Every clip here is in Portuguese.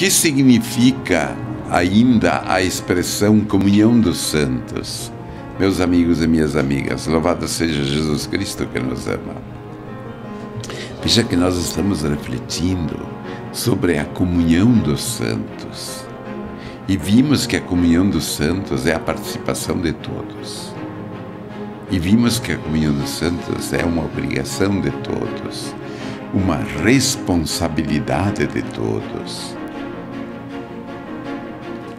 que significa ainda a expressão comunhão dos santos? Meus amigos e minhas amigas, louvado seja Jesus Cristo que nos ama. Veja que nós estamos refletindo sobre a comunhão dos santos. E vimos que a comunhão dos santos é a participação de todos. E vimos que a comunhão dos santos é uma obrigação de todos, uma responsabilidade de todos.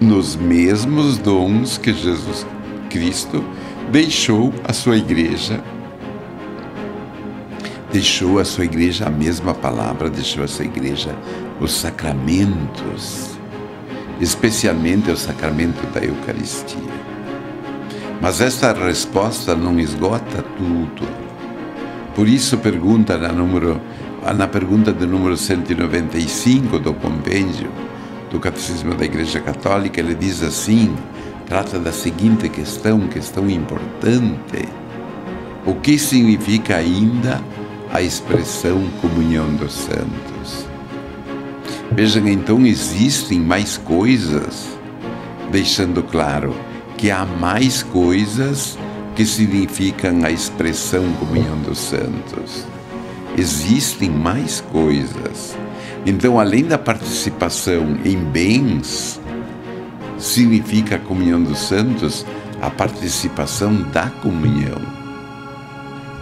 Nos mesmos dons que Jesus Cristo deixou a sua igreja deixou a sua igreja a mesma palavra, deixou a sua igreja os sacramentos, especialmente o sacramento da Eucaristia. Mas esta resposta não esgota tudo. Por isso pergunta na, número, na pergunta do número 195 do compêndio do Catecismo da Igreja Católica, ele diz assim, trata da seguinte questão, questão importante. O que significa ainda a expressão comunhão dos santos. Vejam, então existem mais coisas, deixando claro que há mais coisas que significam a expressão comunhão dos santos. Existem mais coisas. Então, além da participação em bens, significa a comunhão dos santos a participação da comunhão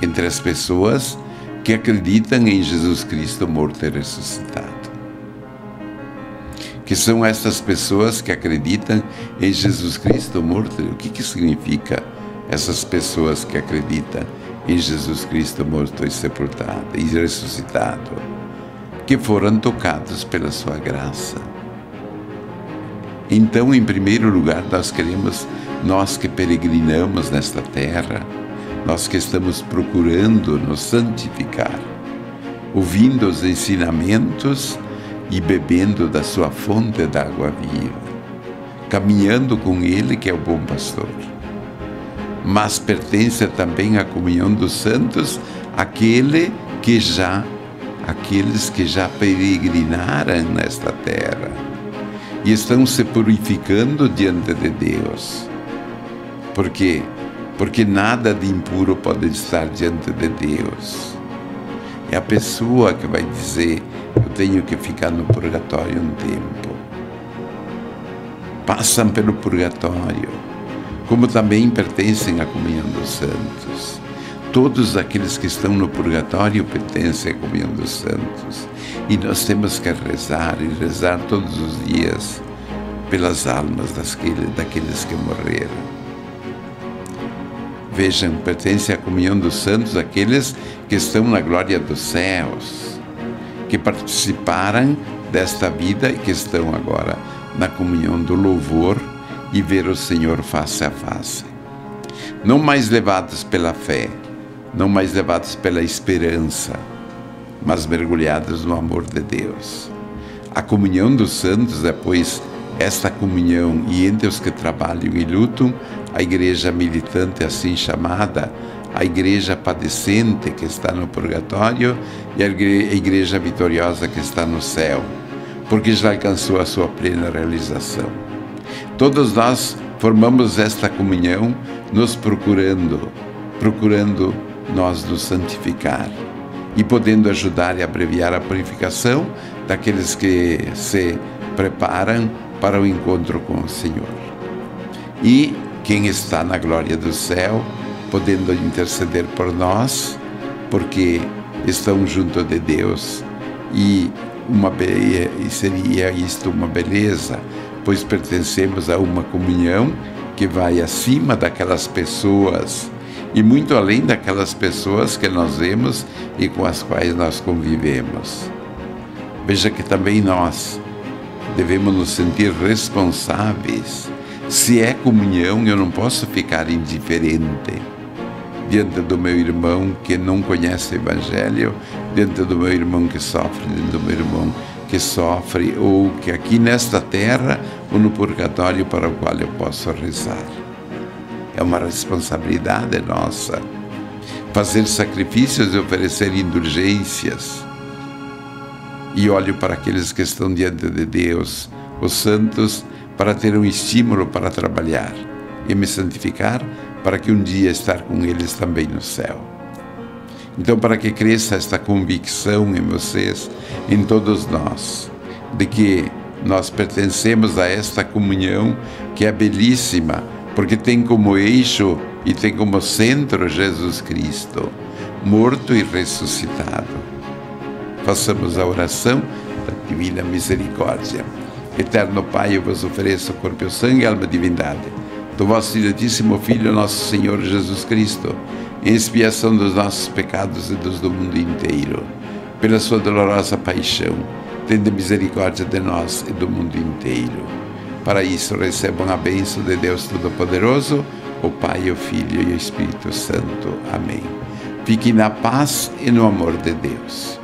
entre as pessoas que acreditam em Jesus Cristo morto e ressuscitado. Que são essas pessoas que acreditam em Jesus Cristo morto? O que, que significa essas pessoas que acreditam em Jesus Cristo morto e sepultado e ressuscitado? Que foram tocados pela sua graça. Então, em primeiro lugar, nós queremos, nós que peregrinamos nesta terra, nós que estamos procurando nos santificar, ouvindo os ensinamentos e bebendo da sua fonte d'água viva, caminhando com Ele, que é o bom pastor. Mas pertence também à comunhão dos santos aquele que já aqueles que já peregrinaram nesta terra e estão se purificando diante de Deus. Porque porque nada de impuro pode estar diante de Deus. É a pessoa que vai dizer: Eu tenho que ficar no purgatório um tempo. Passam pelo purgatório, como também pertencem à comunhão dos santos. Todos aqueles que estão no purgatório pertencem à comunhão dos santos. E nós temos que rezar e rezar todos os dias pelas almas daqueles que morreram. Vejam, pertence à comunhão dos santos aqueles que estão na glória dos céus, que participaram desta vida e que estão agora na comunhão do louvor e ver o Senhor face a face. Não mais levados pela fé, não mais levados pela esperança, mas mergulhados no amor de Deus. A comunhão dos santos é, pois, esta comunhão e entre os que trabalham e lutam, a igreja militante assim chamada, a igreja padecente que está no purgatório e a igreja vitoriosa que está no céu, porque já alcançou a sua plena realização. Todos nós formamos esta comunhão nos procurando, procurando nós nos santificar e podendo ajudar e abreviar a purificação daqueles que se preparam para o encontro com o Senhor. E quem está na glória do céu, podendo interceder por nós, porque estão junto de Deus. E uma e seria isto uma beleza, pois pertencemos a uma comunhão que vai acima daquelas pessoas e muito além daquelas pessoas que nós vemos e com as quais nós convivemos. Veja que também nós devemos nos sentir responsáveis. Se é comunhão, eu não posso ficar indiferente diante do meu irmão que não conhece o Evangelho, diante do meu irmão que sofre, diante do meu irmão que sofre, ou que aqui nesta terra ou no purgatório para o qual eu posso rezar. É uma responsabilidade nossa fazer sacrifícios e oferecer indulgências e olho para aqueles que estão diante de Deus, os santos, para ter um estímulo para trabalhar e me santificar para que um dia estar com eles também no céu. Então, para que cresça esta convicção em vocês, em todos nós, de que nós pertencemos a esta comunhão que é belíssima, porque tem como eixo e tem como centro Jesus Cristo, morto e ressuscitado. Façamos a oração da divina misericórdia. Eterno Pai, eu vos ofereço corpo e sangue e alma divindade do vosso diletíssimo Filho, nosso Senhor Jesus Cristo, em expiação dos nossos pecados e dos do mundo inteiro. Pela sua dolorosa paixão, tende misericórdia de nós e do mundo inteiro. Para isso, recebam a bênção de Deus Todo-Poderoso, o Pai, o Filho e o Espírito Santo. Amém. Fiquem na paz e no amor de Deus.